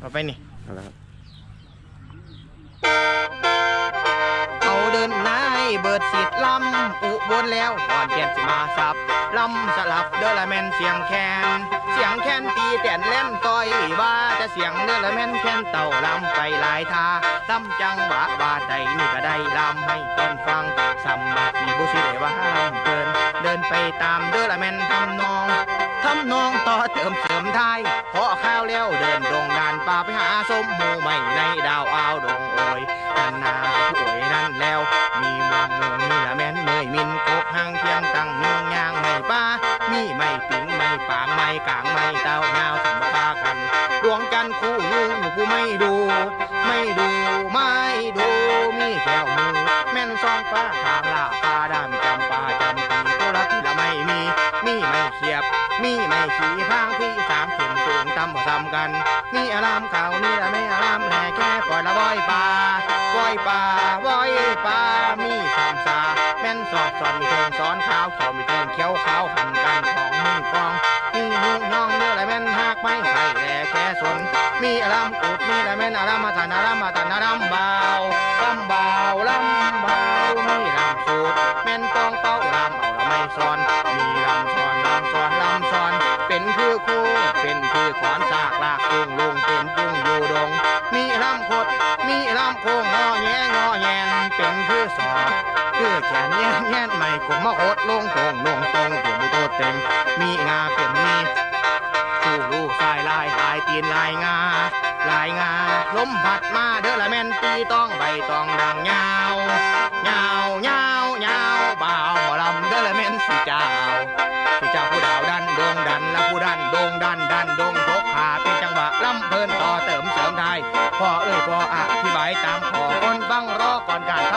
เอาไปนี่เอาละครับเขาเดินนายเบิดสีดลำอุบลแล้วก่อนแกนสิมาสับลำสลับเดอละแมนเสียงแคนเสียงแคนตีแต่นเล่นต่อยว่าแต่เสียงเดอละแมนแคนเต่าลำไปหลายทาลำจังหวะว่าใดนี่ก็ได้ลำให้แฟนฟังสัมบัติมีบุสิได้ว่าลำเกินเดินไปตามเดอละแมนทำนองทำนองต่อเติมเสริมไทยพอข้าวแล้วเดินดงดาน ป่าไปหาสมหมูใหม่ในดาวอ้าวดงโอยนันนาผู้โอยนั่นแล้ว มีมืองเมืองนี่ละแม่นเมยมินกกหางเทียงตั้งยุงยางไม่ป้ามีไม่ปิงไม่ปางไม่กลางไม่เต้าเงาสมพากัน ดวงจันทร์คู่ยุงผู้ไม่ดู ไม่ดูไม่ดูมีแก้วมือแม่นซองฟ้าทางลาฟ้าดามีจำปาจำปีตัวที่ละไม่มี มีไม่เขียบ มีไม่ขี่พางที่สามเข็ม งตำพอซ้ำกันมีอารามเก่านี่ละไม่อารามแห่แค่ปล่อยละว้อยป่าว้อยป่าว้อยป่ามีคำสาแม่นสอบสอนมีเทิงสอนขาวเขียวมีเทิงเขียวขาวหันกันของมึงกองมีหุงน้องเนื้อละแม่นหักไม่ไข่แหล่แค่สนมีอารามอุดมีละแม่นอารามมาตันอารามมาตันอารามเบาลำเบาลำเบามีลำสูดแม่นปองเป้าลำเอาละไม่ซ้อน เป็นคือคู่เป็นคือขวานสากลากจุงลุงเป็นจุงอยู่ดง มีลำคดมีลำโค้งงอแงงอแงนเป็นคือสอดคือแขนแย่แย่ไม่กลมมาโคดลงตรงลงตรงตัวมุโตเต็มมีงาเป็นมีสู้ลูกสายลายลายตีนลายงาลายงาล้มพัดมาเด้อละแม่นตีต้องใบตองดังยาวยาว ผู้ดันดงดันดันดงทกขาเป็นจังหวะลำเพลินต่อเติมเสริมไทยพ่อเอ้ยพ่ออธิบายตามขอคนบ้างรอก่อนการท